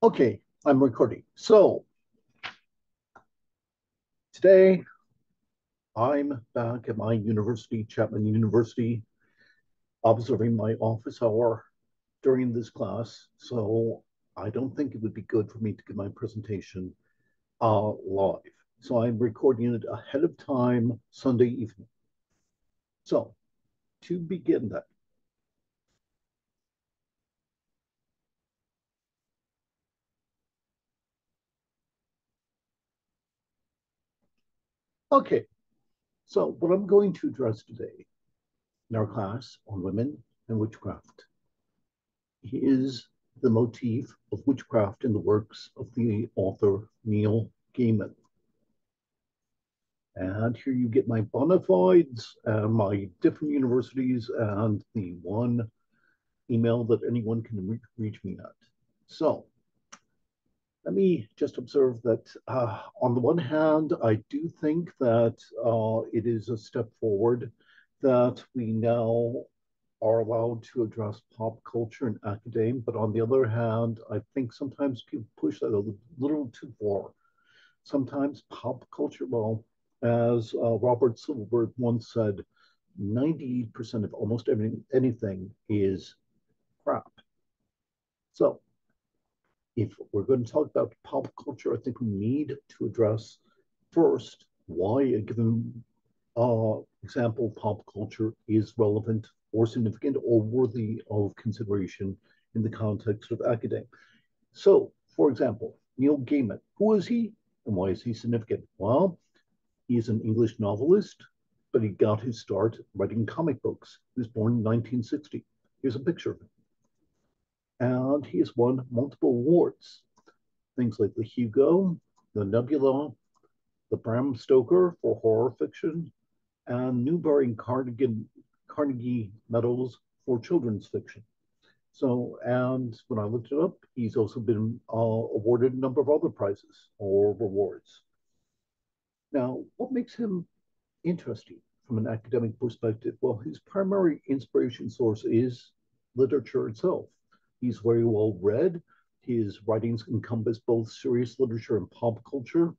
Okay, I'm recording. So today I'm back at my university, Chapman University, observing my office hour during this class. So I don't think it would be good for me to give my presentation uh, live. So I'm recording it ahead of time Sunday evening. So to begin that, Okay, so what I'm going to address today in our class on women and witchcraft is the motif of witchcraft in the works of the author Neil Gaiman. And here you get my bona fides, uh, my different universities, and the one email that anyone can re reach me at. So let me just observe that uh, on the one hand, I do think that uh, it is a step forward that we now are allowed to address pop culture and academia, but on the other hand, I think sometimes people push that a little too far. Sometimes pop culture, well, as uh, Robert Silverberg once said, 90% of almost everything, anything is crap. So if we're going to talk about pop culture, I think we need to address first why a given uh, example pop culture is relevant or significant or worthy of consideration in the context of academia. So, for example, Neil Gaiman, who is he and why is he significant? Well, he is an English novelist, but he got his start writing comic books. He was born in 1960. Here's a picture of him and he has won multiple awards. Things like the Hugo, the Nebula, the Bram Stoker for horror fiction, and Newbery and Carnegie, Carnegie medals for children's fiction. So, and when I looked it up, he's also been uh, awarded a number of other prizes or rewards. Now, what makes him interesting from an academic perspective? Well, his primary inspiration source is literature itself. He's very well read. His writings encompass both serious literature and pop culture.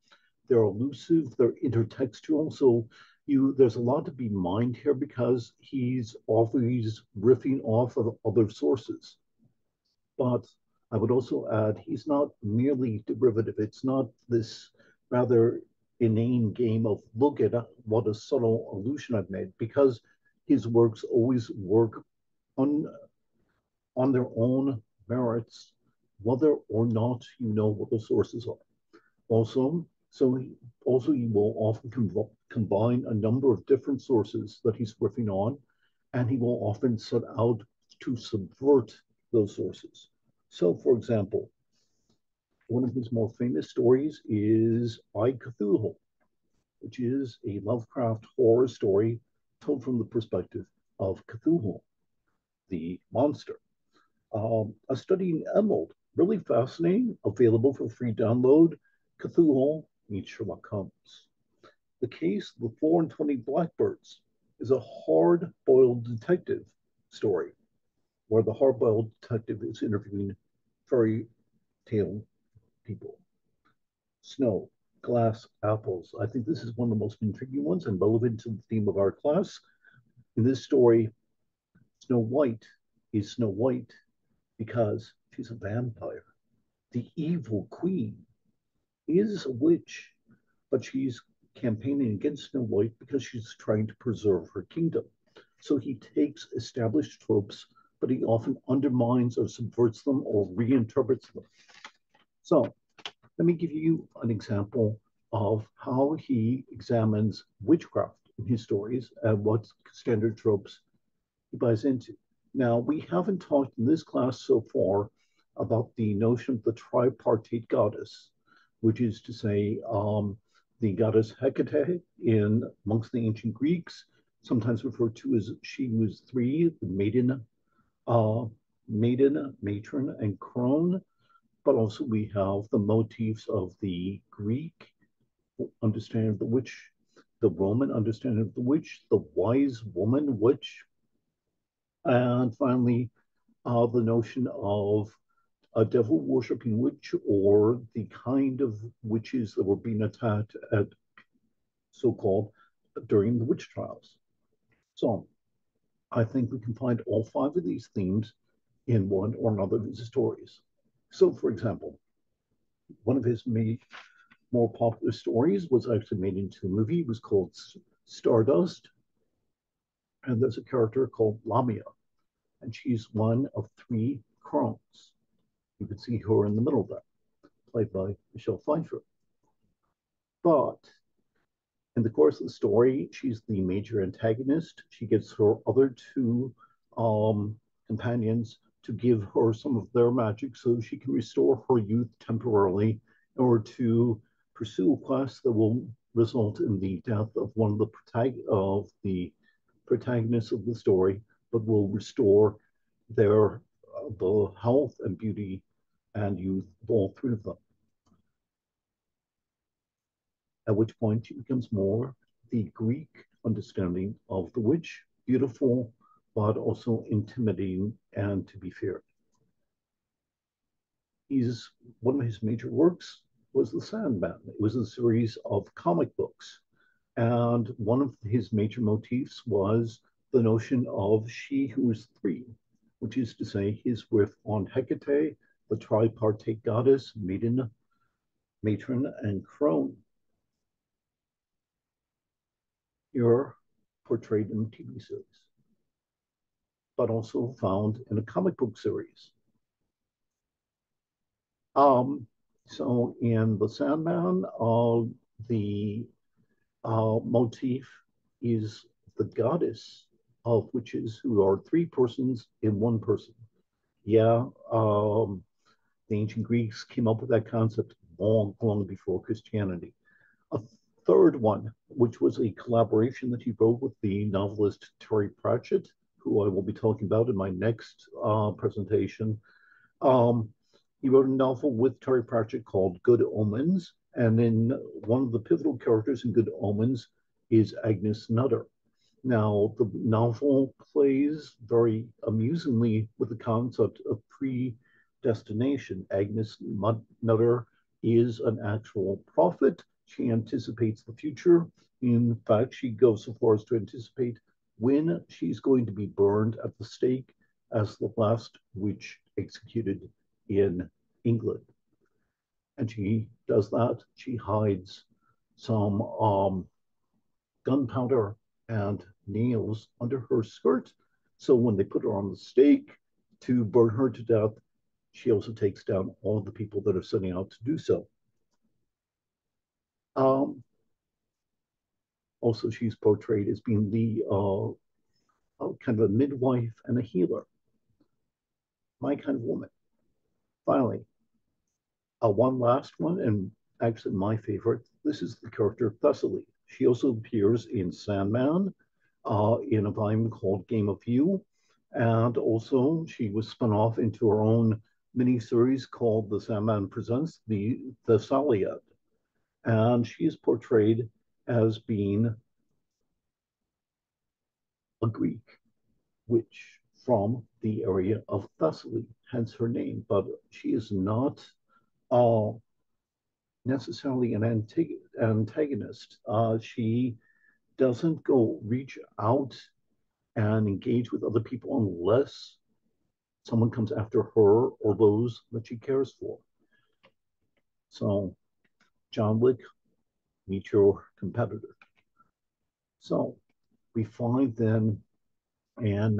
They're elusive, they're intertextual. So you there's a lot to be mined here because he's always riffing off of other sources. But I would also add he's not merely derivative. It's not this rather inane game of look at what a subtle allusion I've made because his works always work on on their own merits, whether or not you know what the sources are. Also, so he, also he will often com combine a number of different sources that he's riffing on, and he will often set out to subvert those sources. So, for example, one of his more famous stories is I Cthulhu, which is a Lovecraft horror story told from the perspective of Cthulhu, the monster. Um, a study in Emerald, really fascinating, available for free download. Cthulhu meets Sherlock Holmes. The case of the 4 and 20 Blackbirds is a hard boiled detective story where the hard boiled detective is interviewing fairy tale people. Snow, glass, apples. I think this is one of the most intriguing ones and relevant to the theme of our class. In this story, Snow White is Snow White because she's a vampire. The evil queen is a witch, but she's campaigning against Snow White because she's trying to preserve her kingdom. So he takes established tropes, but he often undermines or subverts them or reinterprets them. So let me give you an example of how he examines witchcraft in his stories and what standard tropes he buys into. Now, we haven't talked in this class so far about the notion of the tripartite goddess, which is to say, um, the goddess Hecate in amongst the ancient Greeks, sometimes referred to as she was three, the maiden, uh, maiden, matron, and crone. But also we have the motifs of the Greek understanding of the witch, the Roman understanding of the witch, the wise woman witch, and finally, uh, the notion of a devil worshipping witch or the kind of witches that were being attacked at so called during the witch trials. So I think we can find all five of these themes in one or another of his stories. So, for example, one of his more popular stories was actually made into a movie. It was called Stardust. And there's a character called Lamia, and she's one of three crones. You can see her in the middle there, played by Michelle Pfeiffer. But in the course of the story, she's the major antagonist. She gets her other two um, companions to give her some of their magic so she can restore her youth temporarily in order to pursue a quest that will result in the death of one of the protag- of the protagonists of the story, but will restore their uh, the health and beauty and youth of all three of them. At which point she becomes more the Greek understanding of the witch, beautiful, but also intimidating and to be feared. He's one of his major works was The Sandman. It was a series of comic books. And one of his major motifs was the notion of she who is three, which is to say, his worth on Hecate, the tripartite goddess, maiden, matron, and crone. Here portrayed in the TV series but also found in a comic book series. Um, so in The Sandman, uh, the uh, motif is the goddess of witches who are three persons in one person. Yeah, um, the ancient Greeks came up with that concept long, long before Christianity. A third one, which was a collaboration that he wrote with the novelist Terry Pratchett, who I will be talking about in my next uh, presentation. Um, he wrote a novel with Terry Pratchett called Good Omens, and then one of the pivotal characters in Good Omens is Agnes Nutter. Now, the novel plays very amusingly with the concept of predestination. Agnes Nutter is an actual prophet. She anticipates the future. In fact, she goes so far as to anticipate when she's going to be burned at the stake as the last witch executed in England. And she does that. She hides some um, gunpowder and nails under her skirt. So when they put her on the stake to burn her to death, she also takes down all the people that are setting out to do so. Um, also, she's portrayed as being the uh, uh, kind of a midwife and a healer. My kind of woman. Finally, uh, one last one, and actually my favorite. This is the character Thessaly. She also appears in Sandman, uh, in a volume called Game of You, and also she was spun off into her own miniseries called The Sandman Presents the Thessaliad, and she is portrayed as being a Greek witch from the area of Thessaly, hence her name. But she is not uh, necessarily an antagonist. Uh, she doesn't go reach out and engage with other people unless someone comes after her or those that she cares for. So, John Wick, meet your competitor. So, we find then in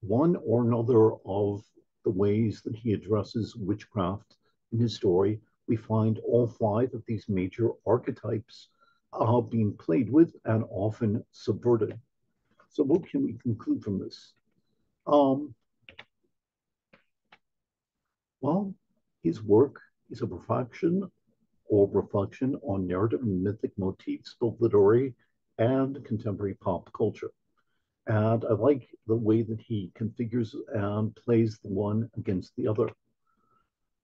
one or another of the ways that he addresses witchcraft in his story, we find all five of these major archetypes uh, being played with and often subverted. So, what can we conclude from this? Um, well, his work is a reflection or reflection on narrative and mythic motifs, both literary and contemporary pop culture. And I like the way that he configures and plays the one against the other.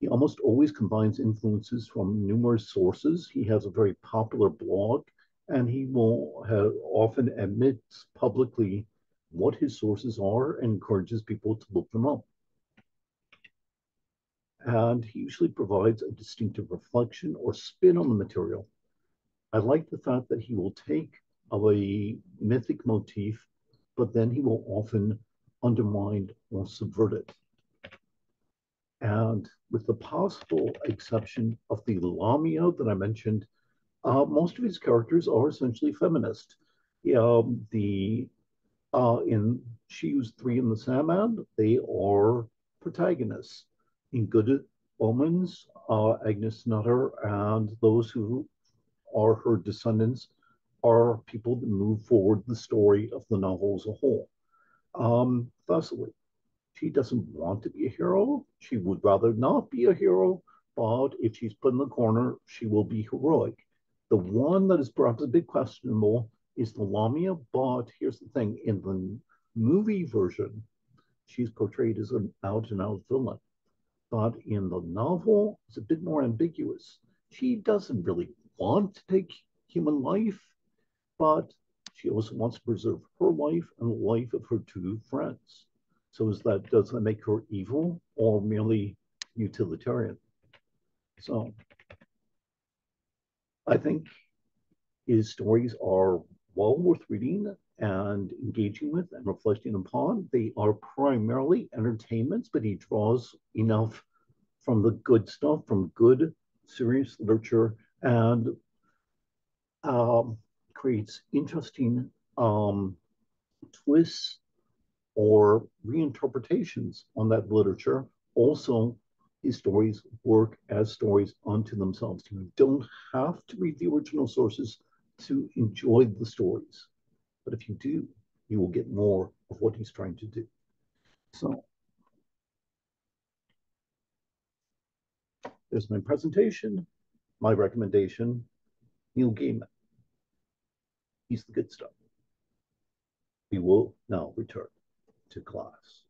He almost always combines influences from numerous sources. He has a very popular blog, and he will have, often admits publicly what his sources are and encourages people to look them up. and he usually provides a distinctive reflection or spin on the material. I like the fact that he will take a mythic motif, but then he will often undermine or subvert it. And with the possible exception of the Lamia that I mentioned, uh, most of his characters are essentially feminist. Um, the uh, in She Who's Three in the Sandman, they are protagonists. In Good Omens, uh, Agnes Nutter and those who are her descendants are people that move forward the story of the novel as a whole. Um, Thessaly, she doesn't want to be a hero. She would rather not be a hero, but if she's put in the corner, she will be heroic. The one that is perhaps a bit questionable is the Lamia, but here's the thing in the movie version, she's portrayed as an out and out villain. But in the novel, it's a bit more ambiguous. She doesn't really want to take human life, but she also wants to preserve her life and the life of her two friends. So is that does that make her evil or merely utilitarian? So I think his stories are well worth reading and engaging with and reflecting upon. They are primarily entertainments, but he draws enough from the good stuff, from good, serious literature, and um, creates interesting um, twists or reinterpretations on that literature. Also, these stories work as stories unto themselves. You don't have to read the original sources to enjoy the stories. But if you do, you will get more of what he's trying to do. So there's my presentation, my recommendation, Neil Gaiman. He's the good stuff. We will now return to class.